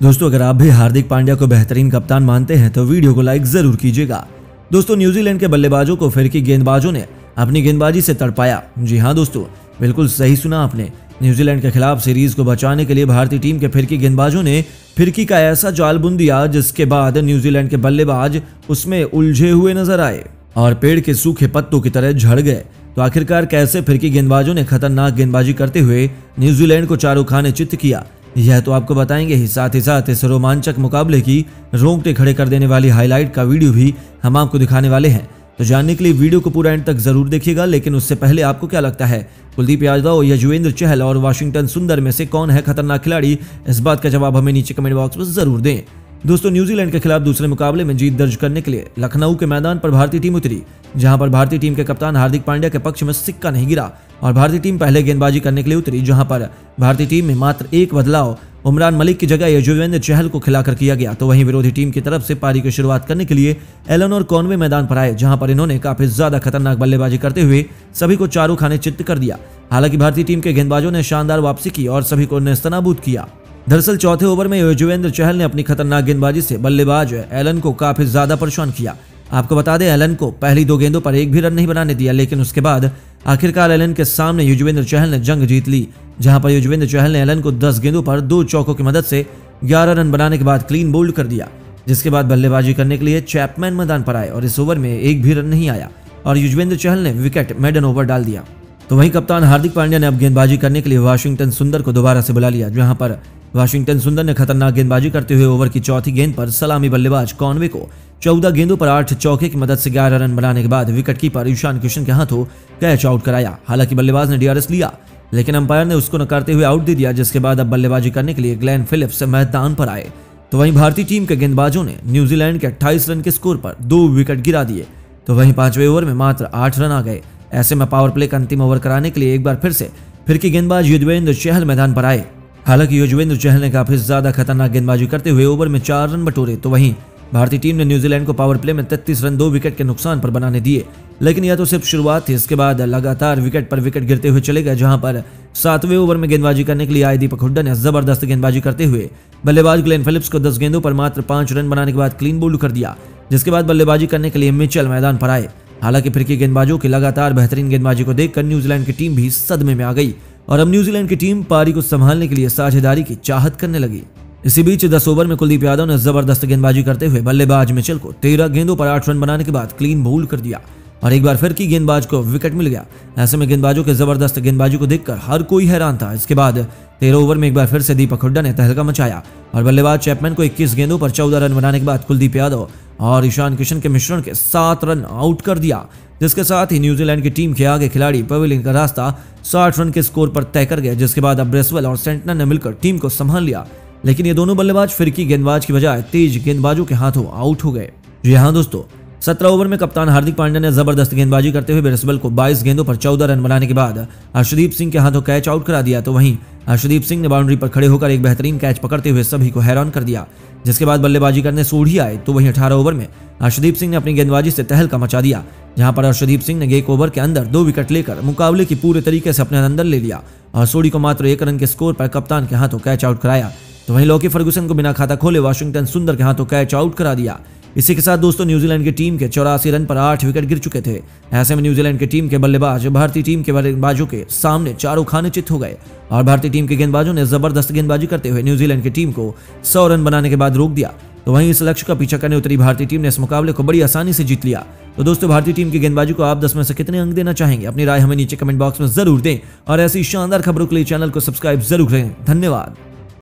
दोस्तों, अगर आप भी हार्दिक पांड्या को बेहतरीन कप्तान मानते हैं तो वीडियो को लाइक ज़रूर कीजिएगा। दोस्तों, न्यूजीलैंड के बल्लेबाजों को फिरकी गेंदबाजों ने अपनी गेंदबाजी से तड़पाया। जी हाँ दोस्तों, बिल्कुल सही सुना आपने। न्यूजीलैंड के खिलाफ सीरीज़ को बचाने के लिए भारतीय टीम के फिरकी गेंदबाजों ने फिरकी का ऐसा जाल बुन दिया जिसके बाद न्यूजीलैंड के बल्लेबाज उसमें उलझे हुए नज़र आए और पेड़ के सूखे पत्तों की तरह झड़ गए। तो आखिरकार कैसे फिरकी गेंदबाजों ने खतरनाक गेंदबाजी करते हुए न्यूजीलैंड को चारों खाने चित्त किया? यह तो आपको बताएँगे ही, साथ ही साथ इस रोमांचक मुकाबले की रोंगटे खड़े कर देने वाली हाईलाइट का वीडियो भी हम आपको दिखाने वाले हैं। तो जानने के लिए वीडियो को पूरा एंड तक ज़रूर देखिएगा, लेकिन उससे पहले आपको क्या लगता है? कुलदीप यादव या युवेंद्र चहल और वाशिंगटन सुंदर में से कौन है खतरनाक खिलाड़ी? इस बात का जवाब हमें नीचे कमेंट बॉक्स में ज़रूर दें। दोस्तों, न्यूजीलैंड के खिलाफ दूसरे मुकाबले में जीत दर्ज करने के लिए लखनऊ के मैदान पर भारतीय टीम उतरी, जहाँ पर भारतीय टीम के कप्तान हार्दिक पांड्या के पक्ष में सिक्का नहीं गिरा। और भारतीय टीम पहले गेंदबाजी करने के लिए उतरी, जहाँ पर भारतीय टीम में मात्र एक बदलाव उमरान मलिक की जगह यजुवेंद्र चहल को खिलाकर किया गया। तो वहीं विरोधी टीम की तरफ़ से पारी की शुरुआत करने के लिए एलन और कॉनवे मैदान पर आए, जहाँ पर इन्होंने काफ़ी ज़्यादा खतरनाक बल्लेबाजी करते हुए सभी को चारों खाने चित्त कर दिया। हालाँकि भारतीय टीम के गेंदबाजों ने शानदार वापसी की और सभी को नेस्तनाबूद किया। दरअसल चौथे ओवर में युजवेंद्र चहल ने अपनी खतरनाक गेंदबाजी से बल्लेबाज एलन को काफ़ी ज़्यादा परेशान किया। आपको बता दें, एलन को पहली दो गेंदों पर एक भी रन नहीं बनाने दिया, लेकिन उसके बाद आखिरकार एलन के सामने युजवेंद्र चहल ने जंग जीत ली, जहाँ पर युजवेंद्र चहल ने एलन को 10 गेंदों पर दो चौकों की मदद से 11 रन बनाने के बाद क्लीन बोल्ड कर दिया, जिसके बाद बल्लेबाजी करने के लिए चैपमैन मैदान पर आए और इस ओवर में एक भी रन नहीं आया और युजवेंद्र चहल ने विकेट मेडन ओवर डाल दिया। तो वहीं कप्तान हार्दिक पांड्या ने अब गेंदबाजी करने के लिए वाशिंगटन सुंदर को दोबारा से बुला लिया, जहाँ पर वाशिंगटन सुंदर ने खतरनाक गेंदबाजी करते हुए ओवर की चौथी गेंद पर सलामी बल्लेबाज कॉनवे को चौदह गेंदों पर आठ चौके की मदद से ग्यारह रन बनाने के बाद विकेट कीपर ईशान किशन के हाथों कैच आउट कराया। हालाँकि बल्लेबाज ने डीआरएस लिया, लेकिन अंपायर ने उसको नकारते हुए आउट दे दिया, जिसके बाद अब बल्लेबाजी करने के लिए ग्लैन फिलिप्स मैदान पर आए। तो वहीं भारतीय टीम के गेंदबाजों ने न्यूजीलैंड के 28 रन के स्कोर पर दो विकेट गिरा दिए। तो वहीं पाँचवें ओवर में मात्र आठ रन आ गए। ऐसे में पावर प्ले का अंतिम ओवर कराने के लिए एक बार फिर से फिर की गेंदबाज युजवेंद्र चहल मैदान पर आए। हालाँकि युजवेंद्र चहल ने काफ़ी ज़्यादा खतरनाक गेंदबाजी करते हुए ओवर में चार रन बटोरे तो वहीं भारतीय टीम ने न्यूजीलैंड को पावर प्ले में 33 रन, दो विकेट के नुकसान पर बनाने दिए। लेकिन यह तो सिर्फ़ शुरुआत थी, इसके बाद लगातार विकेट पर विकेट गिरते हुए चले गए, जहाँ पर सातवें ओवर में गेंदबाजी करने के लिए आए दीपक हुड्डा ने ज़बरदस्त गेंदबाजी करते हुए बल्लेबाज ग्लेन फिलिप्स को दस गेंदों पर मात्र पाँच रन बनाने के बाद क्लीन बोल्ड कर दिया, जिसके बाद बल्लेबाजी करने के लिए मिचल मैदान पर आए। हालाँकि फिर गेंदबाजों की लगातार बेहतरीन गेंदबाजी को देखकर न्यूजीलैंड की टीम भी सदमे में आ गई। और अब न्यूजीलैंड की टीम पारी को संभालने के लिए साझेदारी की चाहत करने लगी। इसी बीच दस ओवर में कुलदीप यादव ने ज़बरदस्त गेंदबाजी करते हुए बल्लेबाज मिचेल को तेरह गेंदों पर आठ रन बनाने के बाद क्लीन बोल्ड कर दिया और एक बार फिर की गेंदबाज को विकेट मिल गया। ऐसे में गेंदबाजों के ज़बरदस्त गेंदबाजी को देखकर हर कोई हैरान था। इसके बाद तेरह ओवर में एक बार फिर से दीपक हुड्डा ने तहलका मचाया और बल्लेबाज चैपमैन को 21 गेंदों पर 14 रन बनाने के बाद कुलदीप यादव और ईशान किशन के मिश्रण के सात रन आउट कर दिया, जिसके साथ ही न्यूजीलैंड की टीम के आगे खिलाड़ी पवेलियन का रास्ता साठ रन के स्कोर पर तय कर गया, जिसके बाद अब ब्रेसवेल और सेंटनर ने मिलकर टीम को संभाल लिया। लेकिन ये दोनों बल्लेबाज फिरकी गेंदबाज की बजाय तेज गेंदबाजों के हाथों आउट हो गए। जी हाँ दोस्तों, सत्रह ओवर में कप्तान हार्दिक पांड्या ने ज़बरदस्त गेंदबाजी करते हुए ब्रिस्बेल को 22 गेंदों पर 14 रन बनाने के बाद हर्षदीप सिंह के हाथों कैच आउट करा दिया तो वहीं अर्शदीप सिंह ने बाउंड्री पर खड़े होकर एक बेहतरीन कैच पकड़ते हुए सभी को हैरान कर दिया। जिसके बाद बल्लेबाजी करने सूढ़ी आए तो वहीं अठारह ओवर में अर्शदीप सिंह ने अपनी गेंदबाजी से तहलका मचा दिया, जहाँ पर अर्शदीप सिंह ने एक ओवर के अंदर दो विकेट लेकर मुकाबले की पूरे तरीके से अपने अंदर ले लिया और सोडी को मात्र एक रन के स्कोर पर कप्तान के हाथों कैच आउट कराया। तो वहीं लॉकी फर्गुसन को बिना खाता खोले वाशिंगटन सुंदर के हाथों कैच आउट करा दिया। इसी के साथ दोस्तों, न्यूजीलैंड की टीम के चौरासी रन पर आठ विकेट गिर चुके थे। ऐसे में न्यूजीलैंड की टीम के बल्लेबाज, भारतीय टीम के बल्लेबाजों के सामने चारों खाने चित हो गए और भारतीय टीम के गेंदबाजों ने ज़बरदस्त गेंदबाजी करते हुए न्यूजीलैंड की टीम को सौ रन बनाने के बाद रोक दिया। तो वहीं इस लक्ष्य का पीछा करने उतरी भारतीय टीम ने इस मुकाबले को बड़ी आसानी से जीत लिया। तो दोस्तों, भारतीय टीम की गेंदबाजी को आप दस में से कितने अंक देना चाहेंगे? अपनी राय हमें नीचे कमेंट बॉक्स में ज़रूर दें और ऐसी शानदार खबरों के लिए चैनल को सब्सक्राइब ज़रूर करें। धन्यवाद।